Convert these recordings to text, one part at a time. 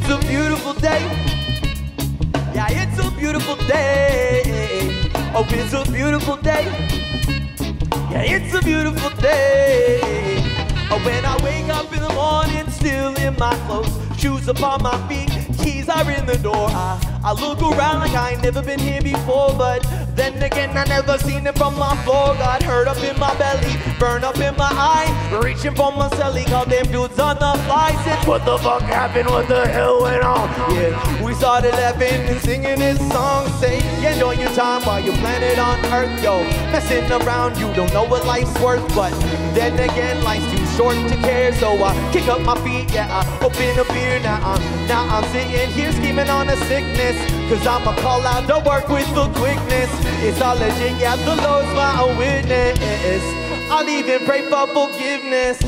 it's a beautiful day. Yeah, it's a beautiful day. Oh, it's a beautiful day. Yeah, it's a beautiful day. Oh, when I wake up in the morning, still in my clothes, shoes upon my feet, keys are in the door. I, I look around like I ain't never been here before, but then again, I never seen it from my floor. Got hurt up in my belly, burn up in my eye, reaching for my celly, called them dudes on the fly. Said, what the fuck happened? What the hell went on? Yeah, we started laughing and singing this song. Time while you're planet on Earth, yo. Messing around, you don't know what life's worth, but then again, life's too short to care. So I kick up my feet, yeah, I open a beer. Now I'm, now I'm sitting here scheming on a sickness. Cause I'ma call out to work with the quickness. It's all legit, yeah, the Lord's my witness. I'll even pray for forgiveness.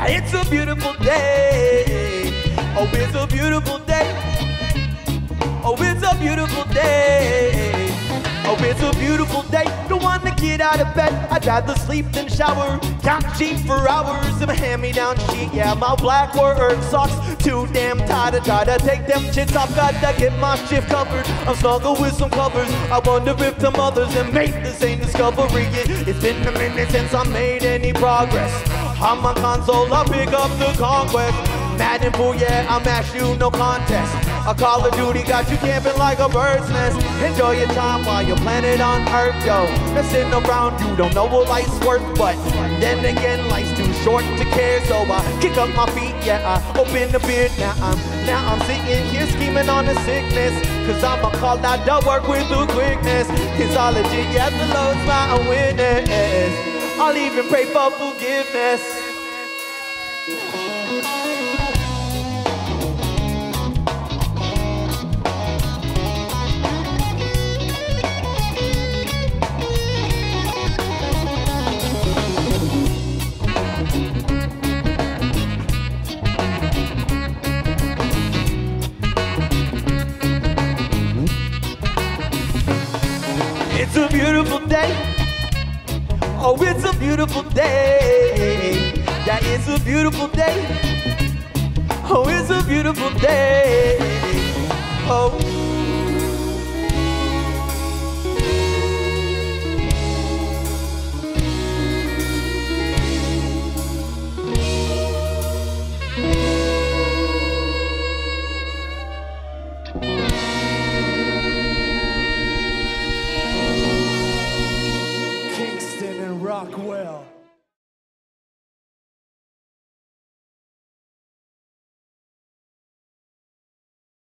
Yeah, it's a beautiful day. Oh, it's a beautiful day. Oh, it's a beautiful day. Oh, it's a beautiful day. Don't want to get out of bed. I'd rather sleep than shower. Count sheep for hours my hand-me-down sheet. Yeah, my black work socks too damn tight to try to take them chits off. Got to get my shift covered. I'm snuggled with some covers. I wonder if the mothers and made the same discovery. Yeah, it's been a minute since I made any progress. On my console, I pick up the conquest. Madden pool, yeah, I mash you, no contest. A Call of Duty got you camping like a bird's nest. Enjoy your time while you're planet on Earth, yo. Messing around, you don't know what life's worth, but then again, life's too short to care. So I kick up my feet, yeah, I open the beard. Now I'm, now I'm sitting here scheming on the sickness. Cause I'm a call out to work with the quickness. Cause all legit, yeah, the Lord's my witness. I'll even pray for forgiveness. It's a beautiful day. Oh, it's a beautiful day. Yeah, it's a beautiful day. Oh, it's a beautiful day. Oh.